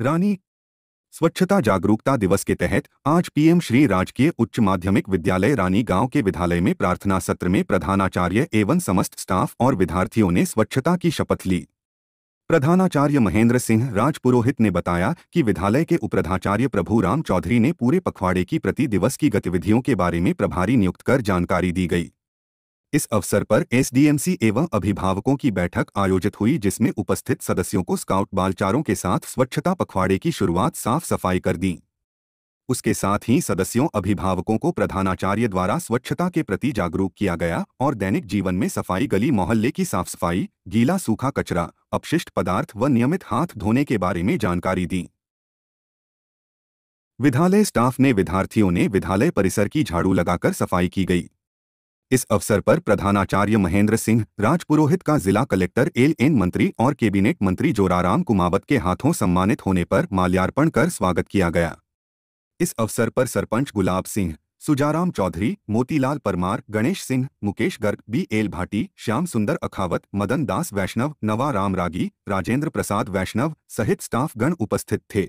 रानी, स्वच्छता जागरूकता दिवस के तहत आज पीएम श्री राजकीय उच्च माध्यमिक विद्यालय रानी गाँव के विद्यालय में प्रार्थना सत्र में प्रधानाचार्य एवं समस्त स्टाफ और विद्यार्थियों ने स्वच्छता की शपथ ली। प्रधानाचार्य महेंद्र सिंह राजपुरोहित ने बताया कि विद्यालय के उपप्रधाचार्य प्रभु राम चौधरी ने पूरे पखवाड़े की प्रति दिवस की गतिविधियों के बारे में प्रभारी नियुक्त कर जानकारी दी गई। इस अवसर पर एसडीएमसी एवं अभिभावकों की बैठक आयोजित हुई, जिसमें उपस्थित सदस्यों को स्काउट बालचारों के साथ स्वच्छता पखवाड़े की शुरुआत साफ़ सफ़ाई कर दी। उसके साथ ही सदस्यों, अभिभावकों को प्रधानाचार्य द्वारा स्वच्छता के प्रति जागरूक किया गया और दैनिक जीवन में सफ़ाई गली मोहल्ले की साफ़ सफ़ाई, गीला सूखा कचरा, अपशिष्ट पदार्थ व नियमित हाथ धोने के बारे में जानकारी दी। विद्यालय स्टाफ ने विद्यार्थियों ने विद्यालय परिसर की झाड़ू लगाकर सफ़ाई की गई। इस अवसर पर प्रधानाचार्य महेंद्र सिंह, राजपुरोहित का जिला कलेक्टर एल एन मंत्री और कैबिनेट मंत्री जोराराम कुमावत के हाथों सम्मानित होने पर माल्यार्पण कर स्वागत किया गया। इस अवसर पर सरपंच गुलाब सिंह, सुजाराम चौधरी, मोतीलाल परमार, गणेश सिंह, मुकेश गर्ग, बी एल भाटी, श्याम सुंदर अखावत, मदन दास वैष्णव, नवा राम रागी, राजेंद्र प्रसाद वैष्णव सहित स्टाफ गण उपस्थित थे।